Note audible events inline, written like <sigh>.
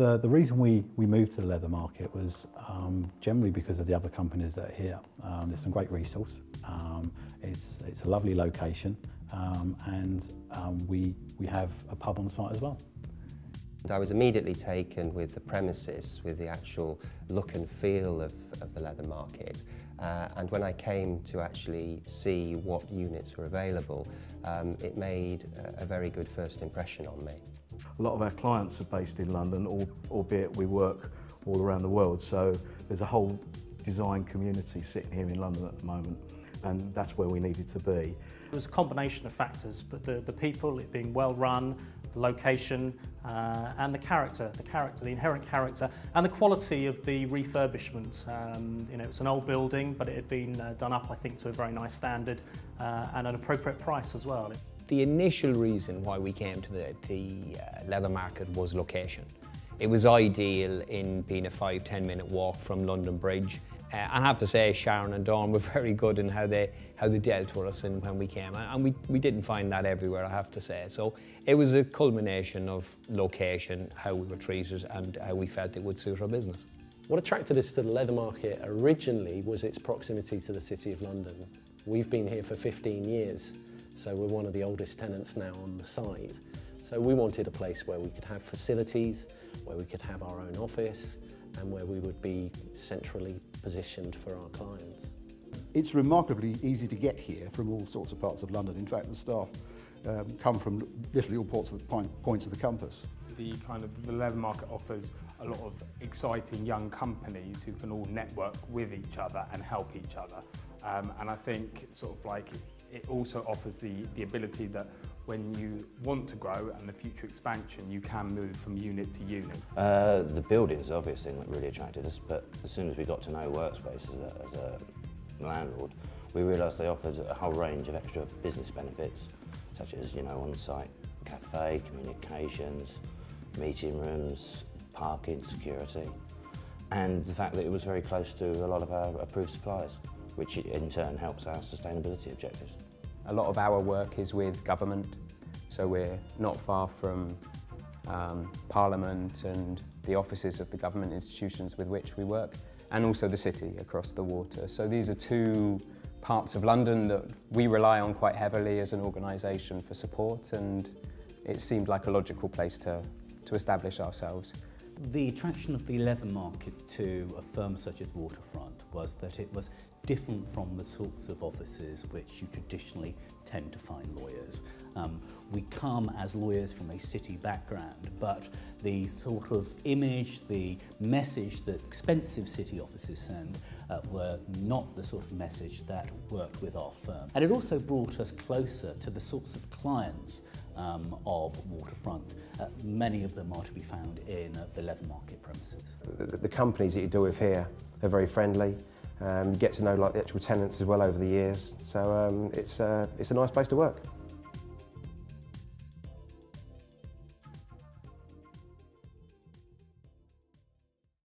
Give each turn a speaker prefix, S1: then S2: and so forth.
S1: The, the reason we, we moved to the Leathermarket was um, generally because of the other companies that are here. Um, there's some great resource. Um, it's, it's a lovely location um, and um, we, we have a pub on site as well.
S2: I was immediately taken with the premises, with the actual look and feel of, of the Leathermarket. Uh, and when I came to actually see what units were available, um, it made a, a very good first impression on me.
S3: A lot of our clients are based in London, albeit we work all around the world. So there's a whole design community sitting here in London at the moment, and that's where we needed to be.
S4: It was a combination of factors, but the, the people, it being well run, the location, uh, and the character, the character, the inherent character, and the quality of the refurbishment. Um, you know, it's an old building, but it had been uh, done up, I think, to a very nice standard uh, and an appropriate price as well.
S5: The initial reason why we came to the, the uh, Leathermarket was location. It was ideal in being a five, 10 minute walk from London Bridge. Uh, I have to say Sharon and Dawn were <laughs> very good in how they, how they dealt with us and when we came. And we, we didn't find that everywhere, I have to say. So it was a culmination of location, how we were treated and how we felt it would suit our business.
S6: What attracted us to the Leathermarket originally was its proximity to the City of London. We've been here for 15 years, so we're one of the oldest tenants now on the site. So we wanted a place where we could have facilities, where we could have our own office, and where we would be centrally positioned for our clients.
S7: It's remarkably easy to get here from all sorts of parts of London. In fact, the staff um, come from literally all of the points of the compass.
S8: The kind of the Leathermarket offers a lot of exciting young companies who can all network with each other and help each other. Um, and I think sort of like it also offers the, the ability that when you want to grow and the future expansion, you can move from unit to unit.
S9: Uh, the buildings obviously really attracted us, but as soon as we got to know Workspace as a, as a landlord, we realised they offered a whole range of extra business benefits, such as, you know, on-site cafe, communications, meeting rooms, parking, security, and the fact that it was very close to a lot of our approved suppliers, which in turn helps our sustainability objectives.
S10: A lot of our work is with government, so we're not far from um, Parliament and the offices of the government institutions with which we work, and also the city across the water. So these are two parts of London that we rely on quite heavily as an organisation for support, and it seemed like a logical place to, to establish ourselves.
S11: The attraction of the leather market to a firm such as Waterfront was that it was different from the sorts of offices which you traditionally tend to find lawyers. Um, we come as lawyers from a city background, but the sort of image, the message that expensive city offices send uh, were not the sort of message that worked with our firm. And it also brought us closer to the sorts of clients um, of Waterfront. Uh, many of them are to be found in uh, the Leather Market premises.
S12: The, the companies that you deal with here are very friendly. Um, you get to know like the actual tenants as well over the years. So um, it's, uh, it's a nice place to work.